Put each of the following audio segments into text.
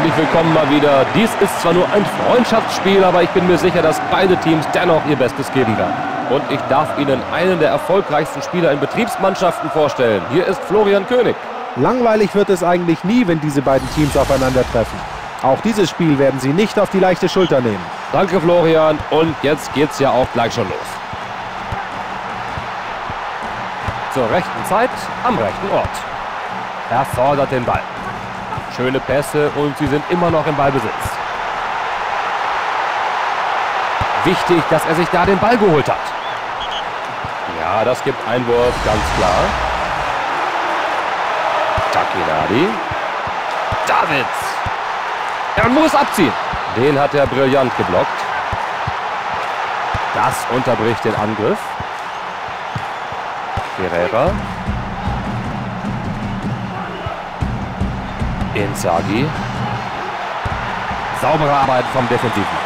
Herzlich willkommen mal wieder. Dies ist zwar nur ein Freundschaftsspiel, aber ich bin mir sicher, dass beide Teams dennoch ihr Bestes geben werden. Und ich darf Ihnen einen der erfolgreichsten Spieler in Betriebsmannschaften vorstellen. Hier ist Florian König. Langweilig wird es eigentlich nie, wenn diese beiden Teams aufeinandertreffen. Auch dieses Spiel werden sie nicht auf die leichte Schulter nehmen. Danke, Florian. Und jetzt geht's ja auch gleich schon los. Zur rechten Zeit, am rechten Ort. Er fordert den Ball. Schöne Pässe und sie sind immer noch im Ballbesitz. Wichtig, dass er sich da den Ball geholt hat. Ja, das gibt Einwurf, ganz klar. Takinadi. Davids. Er muss abziehen. Den hat er brillant geblockt. Das unterbricht den Angriff. Ferreira. Inzaghi. Saubere Arbeit vom Defensiven.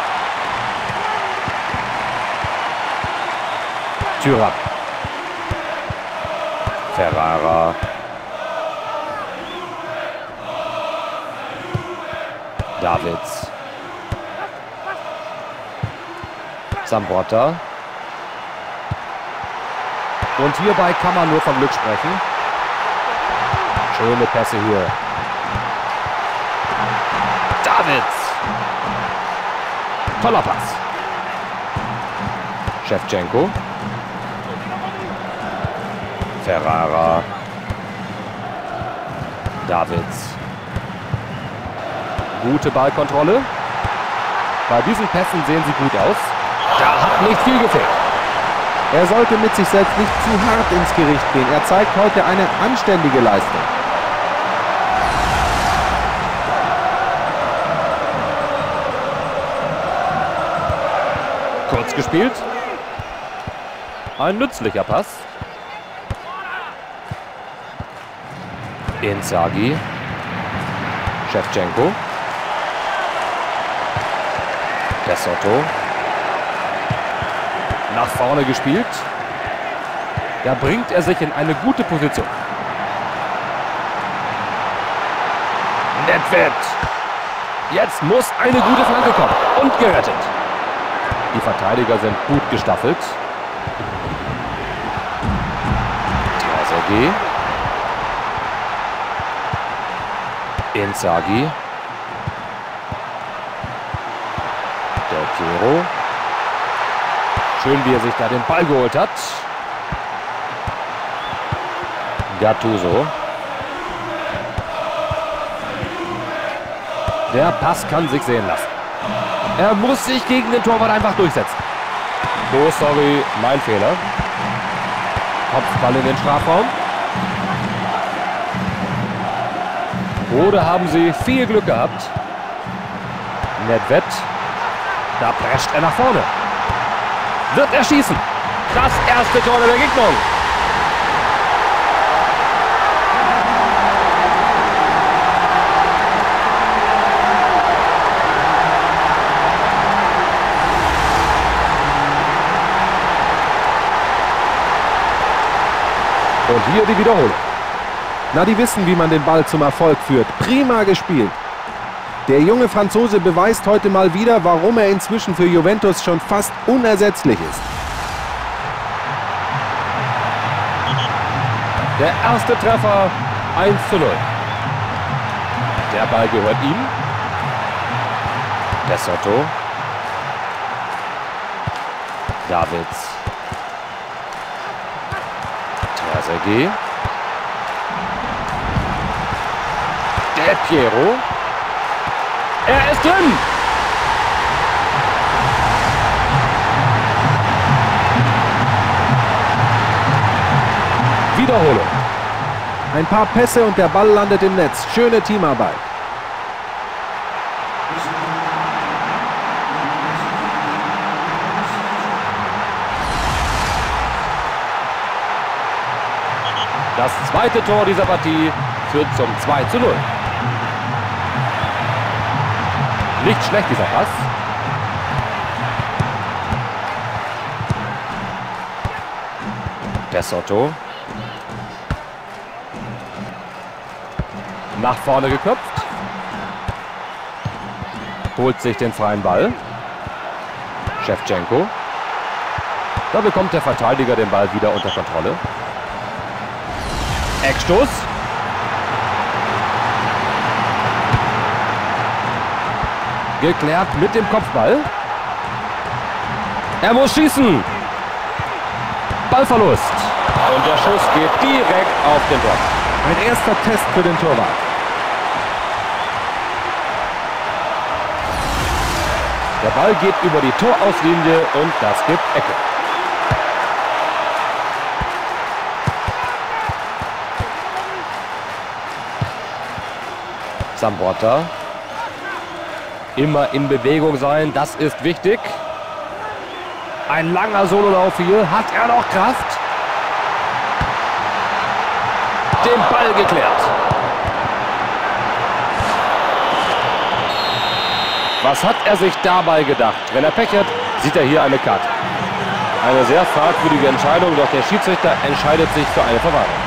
Thüram. Ferrara. Davids. Sambotta. Und hierbei kann man nur vom Glück sprechen. Schöne Pässe hier. Davids. Toller Pass. Shevchenko. Ferrara. Davids. Gute Ballkontrolle. Bei diesen Pässen sehen sie gut aus. Da hat nicht viel gefehlt. Er sollte mit sich selbst nicht zu hart ins Gericht gehen. Er zeigt heute eine anständige Leistung. Kurz gespielt. Ein nützlicher Pass. Inzaghi. Shevchenko. Desotto. Nach vorne gespielt. Da bringt er sich in eine gute Position. Nedved. Jetzt muss eine gute Flanke kommen. Und gerettet. Die Verteidiger sind gut gestaffelt. Trezeguet. Inzaghi. Del Piero. Schön, wie er sich da den Ball geholt hat. Gattuso. Der Pass kann sich sehen lassen. Er muss sich gegen den Torwart einfach durchsetzen. Oh, sorry, mein Fehler. Kopfball in den Strafraum. Oder haben sie viel Glück gehabt? Nedved. Da prescht er nach vorne. Wird er schießen. Das erste Tor der Begegnung. Und hier die Wiederholung. Na, die wissen, wie man den Ball zum Erfolg führt. Prima gespielt. Der junge Franzose beweist heute mal wieder, warum er inzwischen für Juventus schon fast unersetzlich ist. Der erste Treffer 1 zu 0. Der Ball gehört ihm. Der Sotto. Davids. Trezeguet. Del Piero. Er ist drin. Wiederholung. Ein paar Pässe und der Ball landet im Netz. Schöne Teamarbeit. Das zweite Tor dieser Partie führt zum 2 zu 0. Nicht schlecht dieser Pass. Der Sotto. Nach vorne geköpft. holt sich den freien Ball. Shevchenko. Da bekommt der Verteidiger den Ball wieder unter Kontrolle. Eckstoß. Geklärt mit dem Kopfball. Er muss schießen. Ballverlust. Und der Schuss geht direkt auf den Block. Ein erster Test für den Torwart. Der Ball geht über die Torauslinie und das gibt Ecke. Samborta. Immer in Bewegung sein, das ist wichtig. Ein langer Sololauf hier. Hat er noch Kraft? Den Ball geklärt. Was hat er sich dabei gedacht? Wenn er Pech hat, sieht er hier eine Karte. Eine sehr fragwürdige Entscheidung, doch der Schiedsrichter entscheidet sich für eine Verwarnung.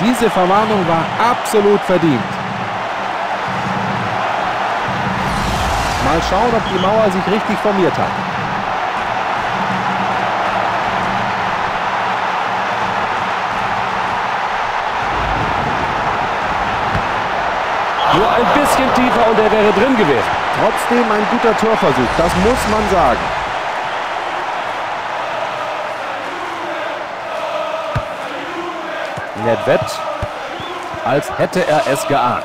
Diese Verwarnung war absolut verdient. Mal schauen, ob die Mauer sich richtig formiert hat. Nur ein bisschen tiefer und er wäre drin gewesen. Trotzdem ein guter Torversuch, das muss man sagen. Nedved, als hätte er es geahnt.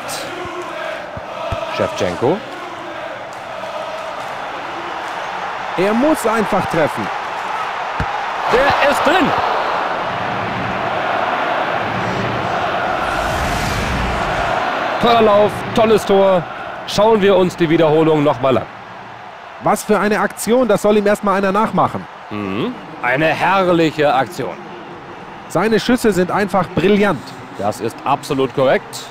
Shevchenko. Er muss einfach treffen. Der ist drin. Toller Lauf, tolles Tor. Schauen wir uns die Wiederholung nochmal an. Was für eine Aktion, das soll ihm erstmal einer nachmachen. Mhm. Eine herrliche Aktion. Seine Schüsse sind einfach brillant. Das ist absolut korrekt.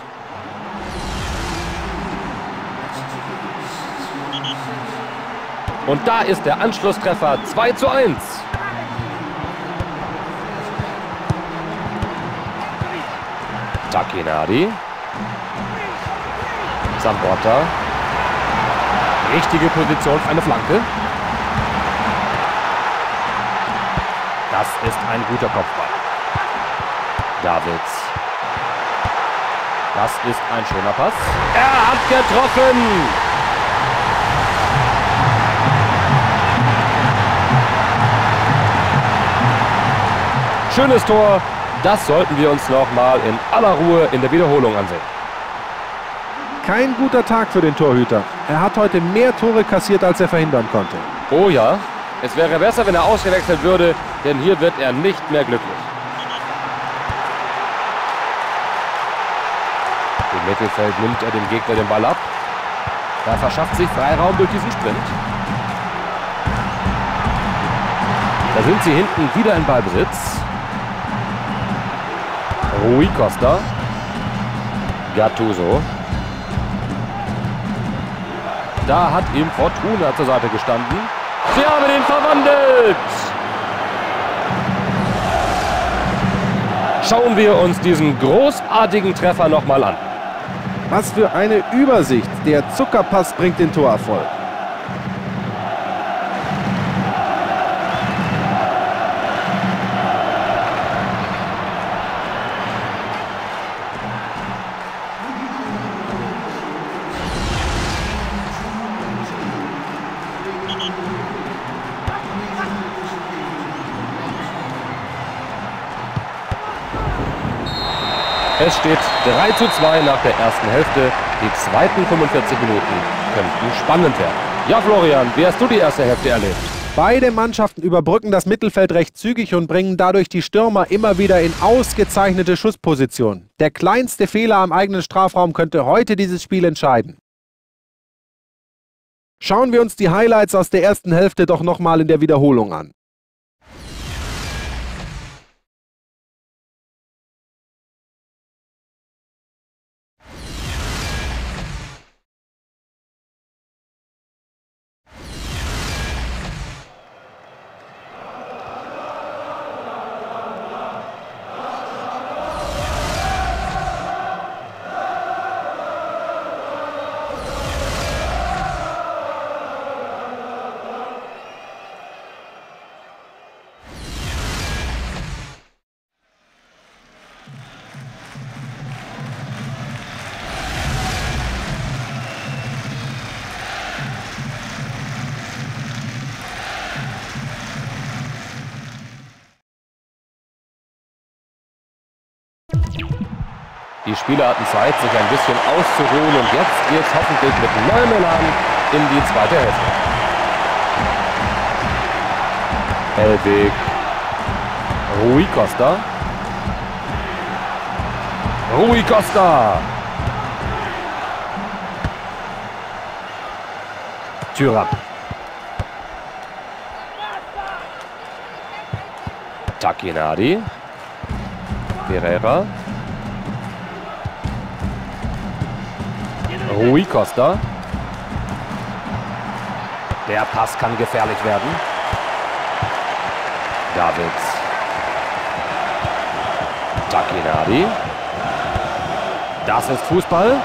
Und da ist der Anschlusstreffer 2 zu 1. Takinadi. Samborta. Richtige Position für eine Flanke. Das ist ein guter Kopfball. Davids. Das ist ein schöner Pass. Er hat getroffen. Schönes Tor. Das sollten wir uns noch mal in aller Ruhe in der Wiederholung ansehen. Kein guter Tag für den Torhüter. Er hat heute mehr Tore kassiert, als er verhindern konnte. Oh ja, es wäre besser, wenn er ausgewechselt würde, denn hier wird er nicht mehr glücklich. Im Mittelfeld nimmt er dem Gegner den Ball ab. Er verschafft sich Freiraum durch diesen Sprint. Da sind sie hinten wieder in Ballbesitz. Rui Costa. Gattuso. Da hat ihm Fortuna zur Seite gestanden. Sie haben ihn verwandelt. Schauen wir uns diesen großartigen Treffer nochmal an. Was für eine Übersicht. Der Zuckerpass bringt den Torerfolg. Es steht 3 zu 2 nach der ersten Hälfte. Die zweiten 45 Minuten könnten spannend werden. Ja, Florian, wie hast du die erste Hälfte erlebt? Beide Mannschaften überbrücken das Mittelfeld recht zügig und bringen dadurch die Stürmer immer wieder in ausgezeichnete Schussposition. Der kleinste Fehler am eigenen Strafraum könnte heute dieses Spiel entscheiden. Schauen wir uns die Highlights aus der ersten Hälfte doch nochmal in der Wiederholung an. Die Spieler hatten Zeit, sich ein bisschen auszuruhen und jetzt geht es hoffentlich mit neuem Elan in die zweite Hälfte. Hellweg. Rui Costa. Rui Costa. Thüram. Takinadi. Pereira. Rui Costa. Der Pass kann gefährlich werden. Davids. Takinadi. Das ist Fußball.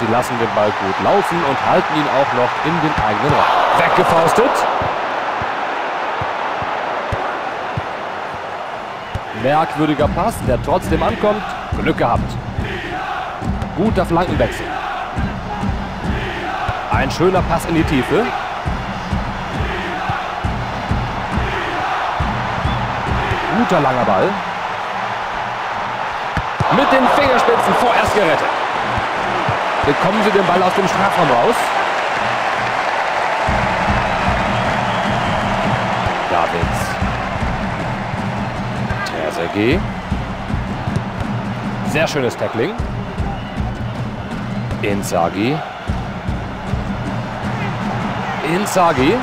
Sie lassen den Ball gut laufen und halten ihn auch noch in den eigenen Raum. Weggefaustet. Merkwürdiger Pass, der trotzdem ankommt. Glück gehabt. Guter Flankenwechsel. Ein schöner Pass in die Tiefe. Guter langer Ball. Mit den Fingerspitzen vorerst gerettet. Bekommen sie den Ball aus dem Strafraum raus. Davids. Trezeguet. Sehr schönes Tackling. Inzaghi. Inzaghi.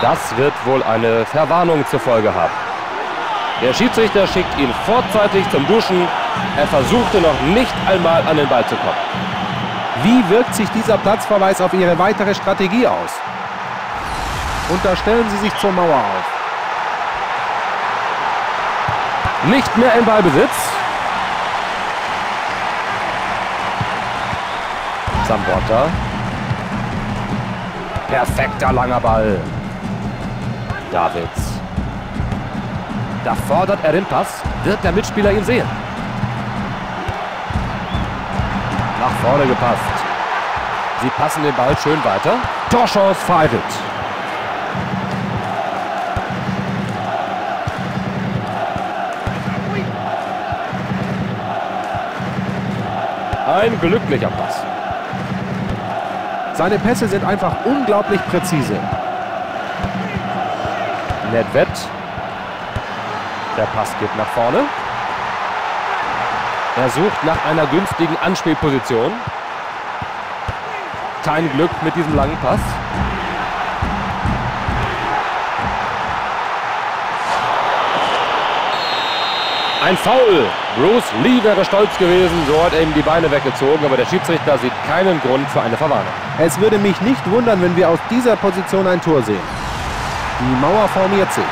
Das wird wohl eine Verwarnung zur Folge haben. Der Schiedsrichter schickt ihn vorzeitig zum Duschen. Er versuchte noch nicht einmal an den Ball zu kommen. Wie wirkt sich dieser Platzverweis auf Ihre weitere Strategie aus? Und da stellen Sie sich zur Mauer auf. Nicht mehr im Ballbesitz. Samborta. Perfekter langer Ball. Davids. Da fordert er den Pass. Wird der Mitspieler ihn sehen? Nach vorne gepasst. Sie passen den Ball schön weiter. Torchance vereitelt. Ein glücklicher Pass. Seine Pässe sind einfach unglaublich präzise. Nedved. Der Pass geht nach vorne. Er sucht nach einer günstigen Anspielposition. Kein Glück mit diesem langen Pass. Ein Foul. Bruce Lee wäre stolz gewesen, so hat er ihm die Beine weggezogen, aber der Schiedsrichter sieht keinen Grund für eine Verwarnung. Es würde mich nicht wundern, wenn wir aus dieser Position ein Tor sehen. Die Mauer formiert sich.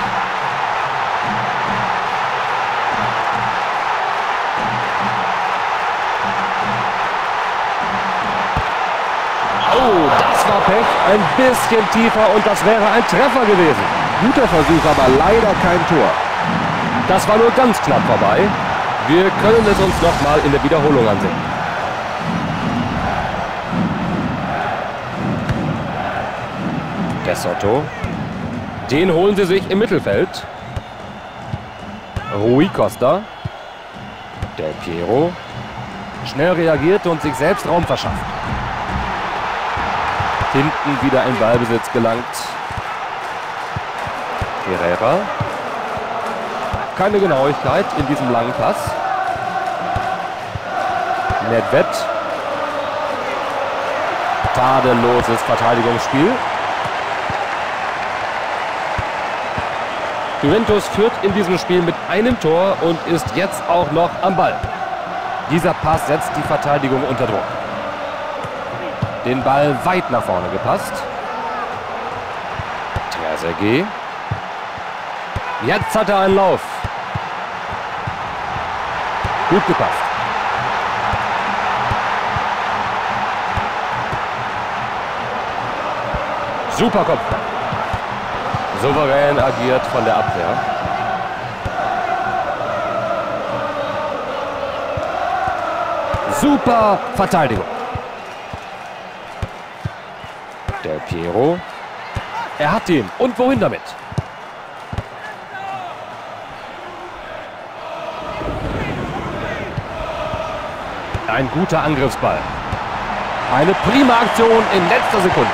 Oh, das war Pech. Ein bisschen tiefer und das wäre ein Treffer gewesen. Guter Versuch, aber leider kein Tor. Das war nur ganz knapp vorbei. Wir können es uns noch mal in der Wiederholung ansehen. Der Soto. Den holen sie sich im Mittelfeld. Rui Costa. Del Piero. Schnell reagiert und sich selbst Raum verschafft. Hinten wieder in Ballbesitz gelangt. Pereira. Keine Genauigkeit in diesem langen Pass. Nedved. Tadelloses Verteidigungsspiel. Juventus führt in diesem Spiel mit einem Tor und ist jetzt auch noch am Ball. Dieser Pass setzt die Verteidigung unter Druck. Den Ball weit nach vorne gepasst. Trezeguet. Jetzt hat er einen Lauf. Gut gepasst. Super Kopfball. Souverän agiert von der Abwehr. Super Verteidigung. Del Piero. Er hat ihn. Und wohin damit? Ein guter Angriffsball. Eine prima Aktion in letzter Sekunde.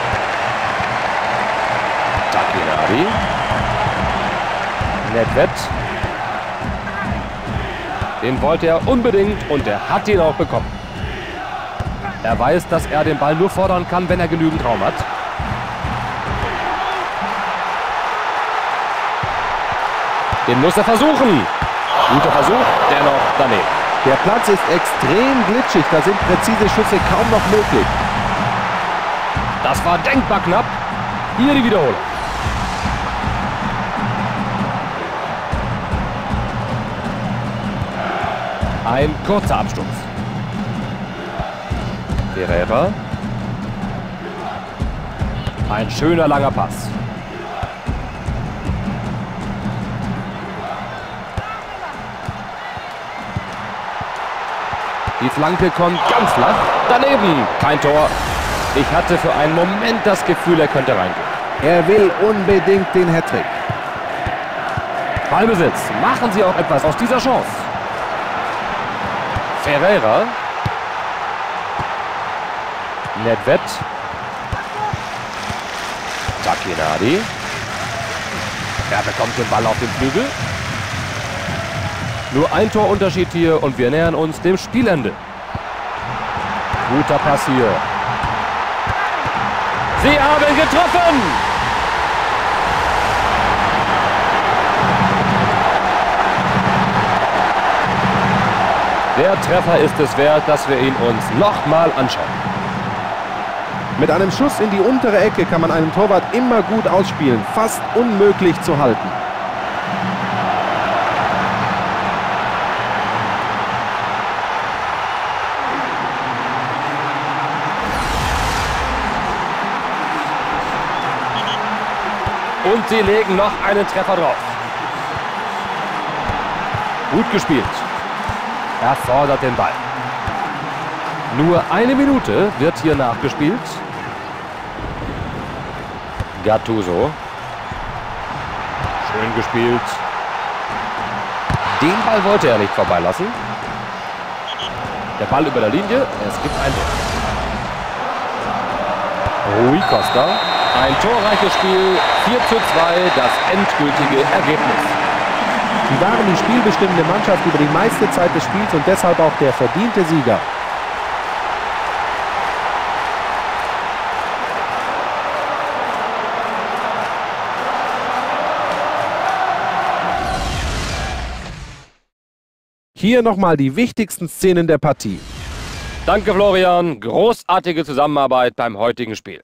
Takinari. Nedved. Den wollte er unbedingt und er hat ihn auch bekommen. Er weiß, dass er den Ball nur fordern kann, wenn er genügend Raum hat. Den muss er versuchen. Guter Versuch, dennoch daneben. Der Platz ist extrem glitschig, da sind präzise Schüsse kaum noch möglich. Das war denkbar knapp. Hier die Wiederholung. Ein kurzer Abstoß. Ferreira. Ein schöner langer Pass. Die Flanke kommt ganz flach. Daneben. Kein Tor. Ich hatte für einen Moment das Gefühl, er könnte reingehen. Er will unbedingt den Hattrick. Ballbesitz. Machen Sie auch etwas aus dieser Chance. Ferreira. Nedved. Takinadi. Er bekommt den Ball auf den Flügel. Nur ein Torunterschied hier und wir nähern uns dem Spielende. Guter Pass hier. Sie haben getroffen! Der Treffer ist es wert, dass wir ihn uns nochmal anschauen. Mit einem Schuss in die untere Ecke kann man einen Torwart immer gut ausspielen. Fast unmöglich zu halten. Und sie legen noch einen Treffer drauf. Gut gespielt. Er fordert den Ball. Nur eine Minute wird hier nachgespielt. Gattuso. Schön gespielt. Den Ball wollte er nicht vorbeilassen. Der Ball über der Linie. Es gibt ein Tor. Rui Costa. Ein torreiches Spiel. 4 zu 2. Das endgültige Ergebnis. Sie waren die spielbestimmende Mannschaft über die meiste Zeit des Spiels und deshalb auch der verdiente Sieger. Hier nochmal die wichtigsten Szenen der Partie. Danke Florian. Großartige Zusammenarbeit beim heutigen Spiel.